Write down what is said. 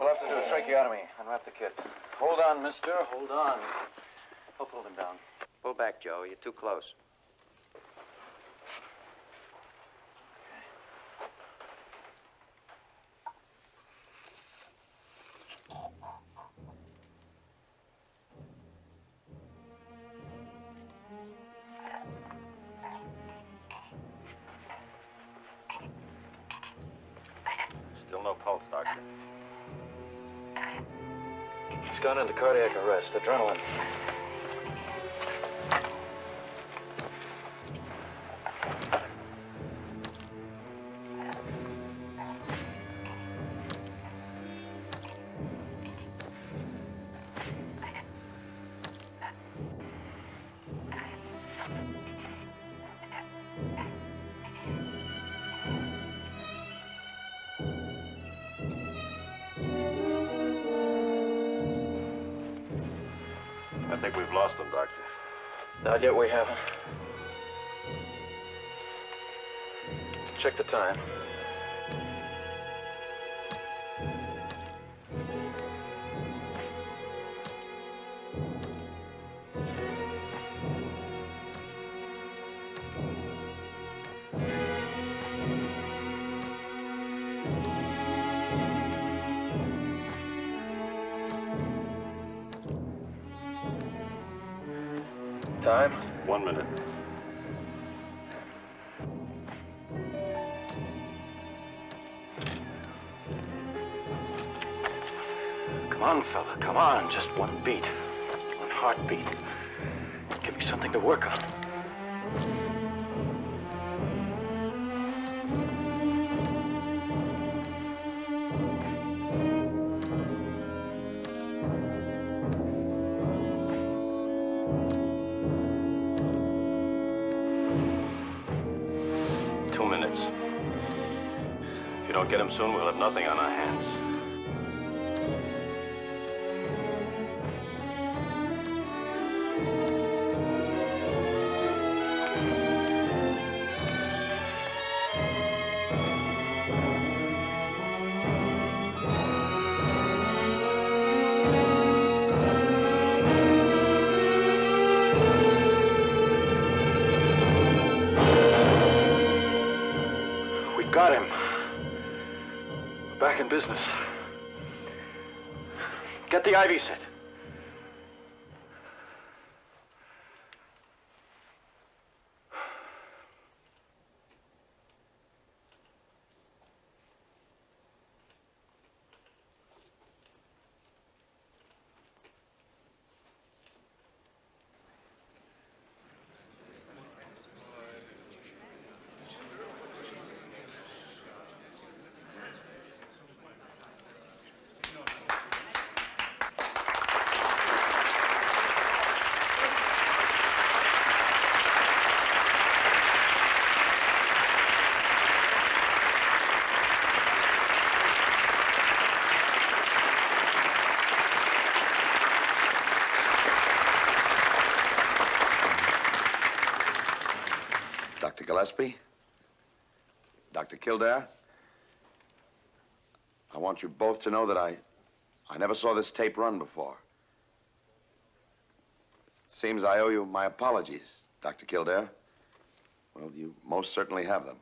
We'll have to do a tracheotomy. Unwrap the kit. Hold on, mister. Hold on. I'll pull him down. Pull back, Joe. You're too close. Still no pulse, Doctor. Gone into cardiac arrest. Adrenaline. Think we've lost them, Doctor. Not yet, we haven't. Check the time. Time? One minute. Come on, fella. Come on. Just one beat. One heartbeat. Give me something to work on. If you don't get him soon, we'll have nothing on our hands. Got him. We're back in business. Get the IV set. Dr. Gillespie? Dr. Kildare? I want you both to know that I. I never saw this tape run before. Seems I owe you my apologies, Dr. Kildare. Well, you most certainly have them.